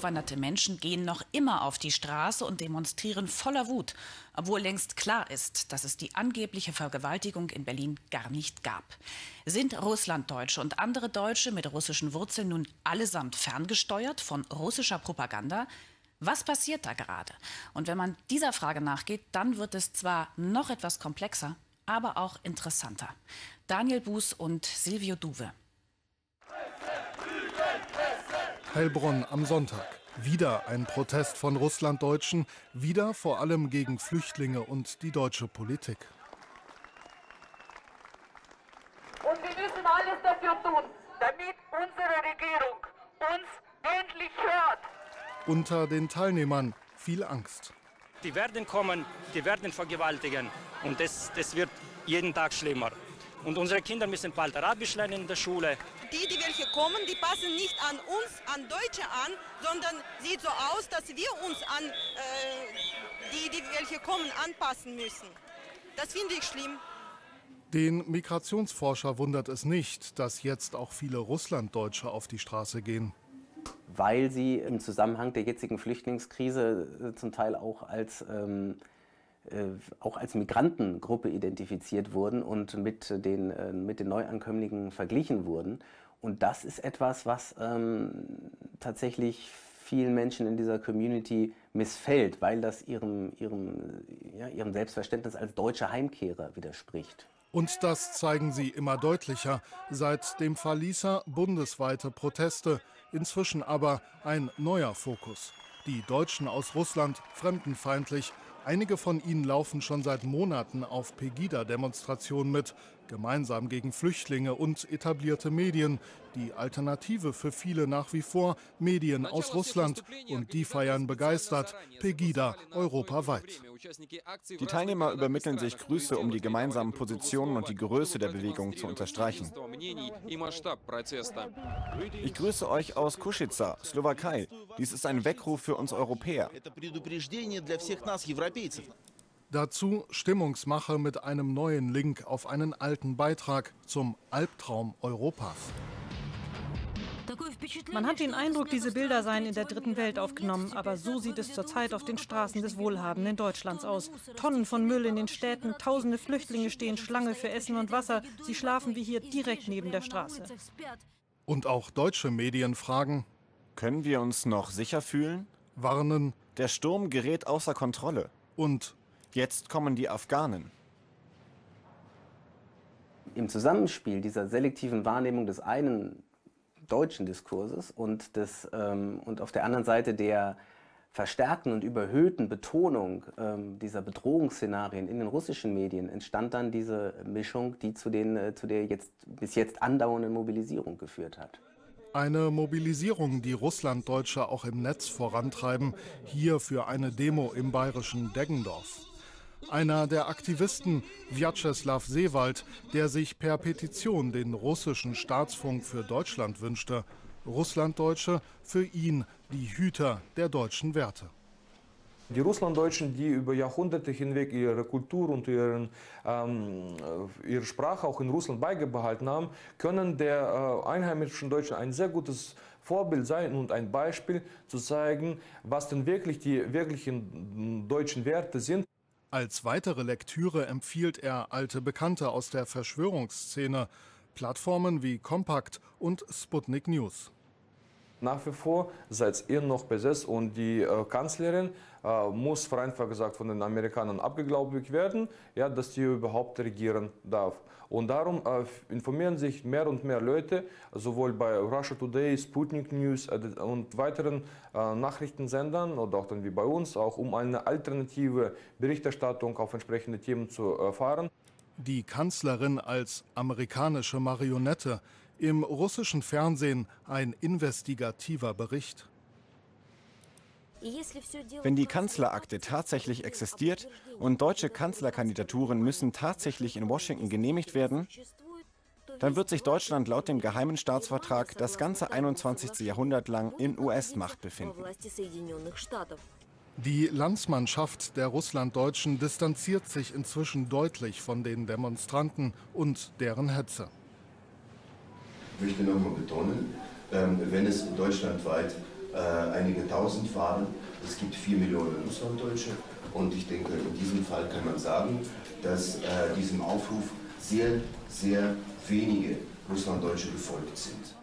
zugewanderte Menschen gehen noch immer auf die Straße und demonstrieren voller Wut, obwohl längst klar ist, dass es die angebliche Vergewaltigung in Berlin gar nicht gab. Sind Russlanddeutsche und andere Deutsche mit russischen Wurzeln nun allesamt ferngesteuert von russischer Propaganda? Was passiert da gerade? Und wenn man dieser Frage nachgeht, dann wird es zwar noch etwas komplexer, aber auch interessanter. Daniel Buß und Silvio Duwe. Heilbronn am Sonntag. Wieder ein Protest von Russlanddeutschen, wieder vor allem gegen Flüchtlinge und die deutsche Politik. Und wir müssen alles dafür tun, damit unsere Regierung uns endlich hört. Unter den Teilnehmern viel Angst. Die werden kommen, die werden vergewaltigen und das, das wird jeden Tag schlimmer. Und unsere Kinder müssen bald Arabisch lernen in der Schule. Die, die welche kommen, die passen nicht an uns, an Deutsche an, sondern sieht so aus, dass wir uns an äh, die, die welche kommen, anpassen müssen. Das finde ich schlimm. Den Migrationsforscher wundert es nicht, dass jetzt auch viele Russlanddeutsche auf die Straße gehen. Weil sie im Zusammenhang der jetzigen Flüchtlingskrise äh, zum Teil auch als ähm, äh, auch als Migrantengruppe identifiziert wurden und mit den, äh, mit den Neuankömmlingen verglichen wurden. Und das ist etwas, was ähm, tatsächlich vielen Menschen in dieser Community missfällt, weil das ihrem, ihrem, ja, ihrem Selbstverständnis als deutsche Heimkehrer widerspricht. Und das zeigen sie immer deutlicher. Seit dem Lisa bundesweite Proteste, inzwischen aber ein neuer Fokus. Die Deutschen aus Russland fremdenfeindlich, Einige von ihnen laufen schon seit Monaten auf Pegida-Demonstrationen mit, gemeinsam gegen Flüchtlinge und etablierte Medien. Die Alternative für viele nach wie vor Medien aus Russland. Und die feiern begeistert Pegida europaweit. Die Teilnehmer übermitteln sich Grüße, um die gemeinsamen Positionen und die Größe der Bewegung zu unterstreichen. Ich grüße euch aus Kuschica, Slowakei. Dies ist ein Weckruf für uns Europäer. Dazu Stimmungsmache mit einem neuen Link auf einen alten Beitrag zum Albtraum Europas. Man hat den Eindruck, diese Bilder seien in der dritten Welt aufgenommen, aber so sieht es zurzeit auf den Straßen des wohlhabenden Deutschlands aus. Tonnen von Müll in den Städten, tausende Flüchtlinge stehen Schlange für Essen und Wasser. Sie schlafen wie hier direkt neben der Straße. Und auch deutsche Medien fragen, können wir uns noch sicher fühlen? Warnen, der Sturm gerät außer Kontrolle. Und jetzt kommen die Afghanen. Im Zusammenspiel dieser selektiven Wahrnehmung des einen deutschen Diskurses und, des, ähm, und auf der anderen Seite der verstärkten und überhöhten Betonung ähm, dieser Bedrohungsszenarien in den russischen Medien entstand dann diese Mischung, die zu, den, äh, zu der jetzt, bis jetzt andauernden Mobilisierung geführt hat. Eine Mobilisierung, die Russlanddeutsche auch im Netz vorantreiben, hier für eine Demo im bayerischen Deggendorf. Einer der Aktivisten, Vyacheslav Seewald, der sich per Petition den russischen Staatsfunk für Deutschland wünschte. Russlanddeutsche für ihn die Hüter der deutschen Werte. Die Russlanddeutschen, die über Jahrhunderte hinweg ihre Kultur und ihren, ähm, ihre Sprache auch in Russland beibehalten haben, können der äh, einheimischen Deutschen ein sehr gutes Vorbild sein und ein Beispiel zu zeigen, was denn wirklich die wirklichen deutschen Werte sind. Als weitere Lektüre empfiehlt er alte Bekannte aus der Verschwörungsszene, Plattformen wie Compact und Sputnik News. Nach wie vor seid ihr noch besetzt und die äh, Kanzlerin äh, muss vereinfacht gesagt von den Amerikanern abgeglaubigt werden, ja, dass sie überhaupt regieren darf. Und darum äh, informieren sich mehr und mehr Leute, sowohl bei Russia Today, Sputnik News äh, und weiteren äh, Nachrichtensendern oder auch dann wie bei uns, auch um eine alternative Berichterstattung auf entsprechende Themen zu erfahren. Die Kanzlerin als amerikanische Marionette, im russischen Fernsehen ein investigativer Bericht. Wenn die Kanzlerakte tatsächlich existiert und deutsche Kanzlerkandidaturen müssen tatsächlich in Washington genehmigt werden, dann wird sich Deutschland laut dem geheimen Staatsvertrag das ganze 21. Jahrhundert lang in US-Macht befinden. Die Landsmannschaft der Russlanddeutschen distanziert sich inzwischen deutlich von den Demonstranten und deren Hetze. Ich möchte nochmal betonen, ähm, wenn es deutschlandweit äh, einige tausend waren. Es gibt vier Millionen Russlanddeutsche und ich denke, in diesem Fall kann man sagen, dass äh, diesem Aufruf sehr, sehr wenige Russlanddeutsche gefolgt sind.